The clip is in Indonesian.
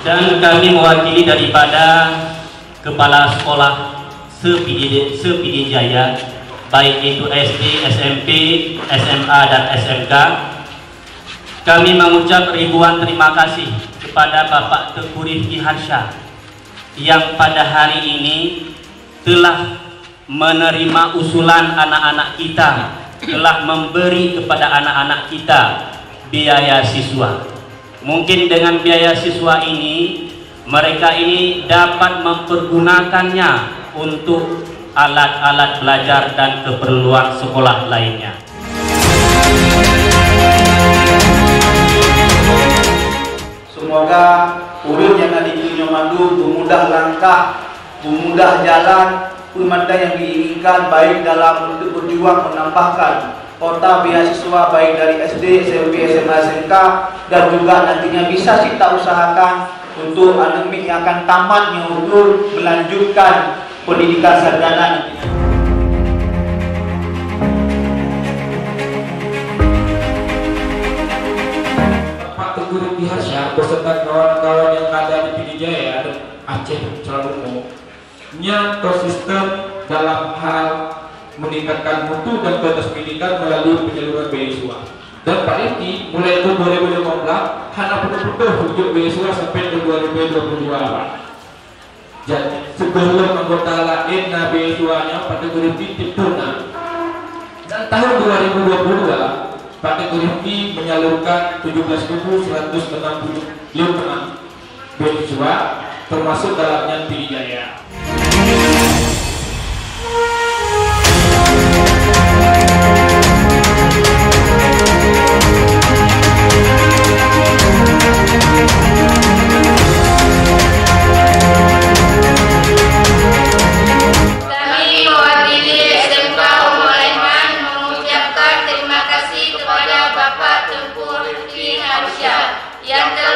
Dan kami mewakili daripada kepala sekolah Sepidi, Jaya baik itu SD, SMP, SMA dan SMK kami mengucap ribuan terima kasih kepada Bapak Teguh Rifki yang pada hari ini telah menerima usulan anak-anak kita telah memberi kepada anak-anak kita biaya siswa mungkin dengan biaya siswa ini mereka ini dapat mempergunakannya untuk alat-alat belajar dan keperluan sekolah lainnya. Semoga urut yang ada di Mandu memudah langkah, memudah jalan, pemanda yang diinginkan baik dalam berjuang menambahkan kota beasiswa baik dari SD, SMP, SMA, SMK dan juga nantinya bisa kita usahakan untuk akademik yang akan tamatnya untuk melanjutkan pendidikan sarjana nantinya. Rifki Harsha beserta kawan-kawan yang ada di Pidijaya dan Aceh selalu nya konsisten dalam hal meningkatkan mutu dan kualitas pendidikan melalui penyaluran beasiswa. Dan Pak Rifki mulai tahun 2015 hanya betul-betul wujud beasiswa sampai ke 2022. Jadi sebelum anggota lain nah beasiswanya Pak Teguh Rifki tipuna. Dan tahun 2022 Pak Rifki menyalurkan 17.165 beasiswa termasuk dalamnya Pidijaya. Yeah.